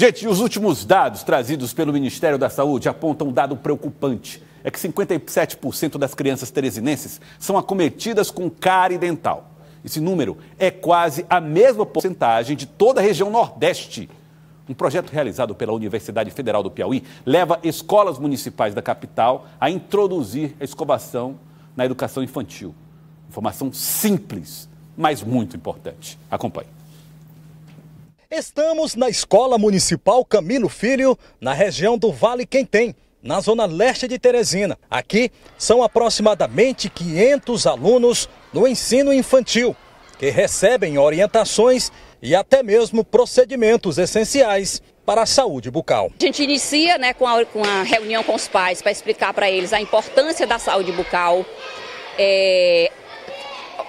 Gente, os últimos dados trazidos pelo Ministério da Saúde apontam um dado preocupante. É que 57% das crianças teresinenses são acometidas com cárie dental. Esse número é quase a mesma porcentagem de toda a região Nordeste. Um projeto realizado pela Universidade Federal do Piauí leva escolas municipais da capital a introduzir a escovação na educação infantil. Informação simples, mas muito importante. Acompanhe. Estamos na Escola Municipal Camilo Filho, na região do Vale Quem na zona leste de Teresina. Aqui são aproximadamente 500 alunos no ensino infantil, que recebem orientações e até mesmo procedimentos essenciais para a saúde bucal. A gente inicia né, com, a, com a reunião com os pais para explicar para eles a importância da saúde bucal, é,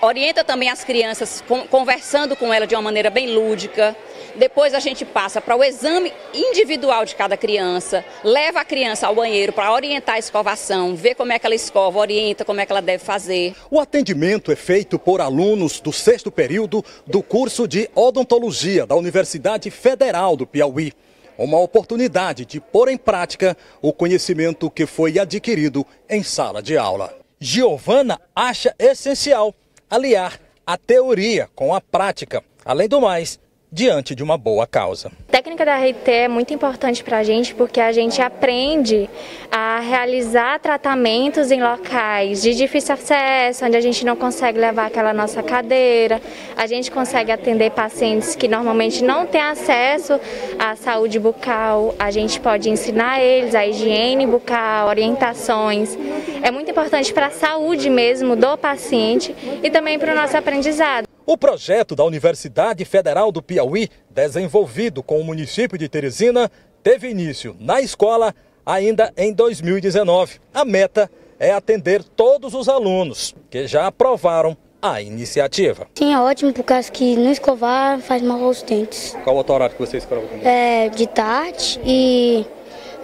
orienta também as crianças conversando com ela de uma maneira bem lúdica. Depois a gente passa para o exame individual de cada criança, leva a criança ao banheiro para orientar a escovação, ver como é que ela escova, orienta como é que ela deve fazer. O atendimento é feito por alunos do sexto período do curso de odontologia da Universidade Federal do Piauí. Uma oportunidade de pôr em prática o conhecimento que foi adquirido em sala de aula. Giovana acha essencial aliar a teoria com a prática. Além do mais, diante de uma boa causa. A técnica da RT é muito importante para a gente porque a gente aprende a realizar tratamentos em locais de difícil acesso, onde a gente não consegue levar aquela nossa cadeira, a gente consegue atender pacientes que normalmente não têm acesso à saúde bucal, a gente pode ensinar eles a higiene bucal, orientações. É muito importante para a saúde mesmo do paciente e também para o nosso aprendizado. O projeto da Universidade Federal do Piauí, desenvolvido com o município de Teresina, teve início na escola ainda em 2019. A meta é atender todos os alunos que já aprovaram a iniciativa. Sim, é ótimo, por causa que não escovar faz mal aos dentes. Qual o horário que você escova? É de tarde e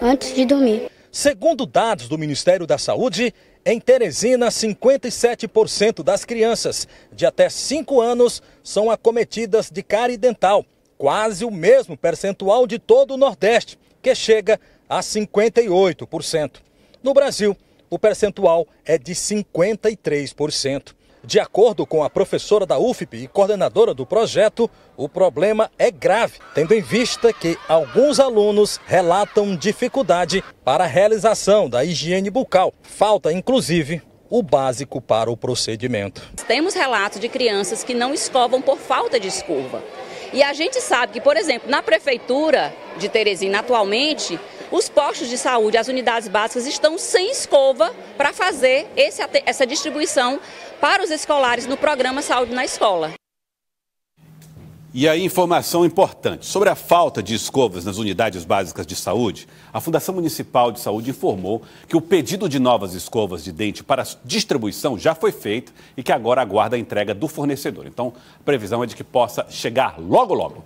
antes de dormir. Segundo dados do Ministério da Saúde, em Teresina, 57% das crianças de até 5 anos são acometidas de cárie dental, quase o mesmo percentual de todo o Nordeste, que chega a 58%. No Brasil, o percentual é de 53%. De acordo com a professora da UFP e coordenadora do projeto, o problema é grave, tendo em vista que alguns alunos relatam dificuldade para a realização da higiene bucal. Falta, inclusive, o básico para o procedimento. Temos relatos de crianças que não escovam por falta de escova. E a gente sabe que, por exemplo, na prefeitura de Teresina atualmente, os postos de saúde, as unidades básicas estão sem escova para fazer esse, essa distribuição para os escolares no programa Saúde na Escola. E aí, informação importante. Sobre a falta de escovas nas unidades básicas de saúde, a Fundação Municipal de Saúde informou que o pedido de novas escovas de dente para distribuição já foi feito e que agora aguarda a entrega do fornecedor. Então, a previsão é de que possa chegar logo, logo.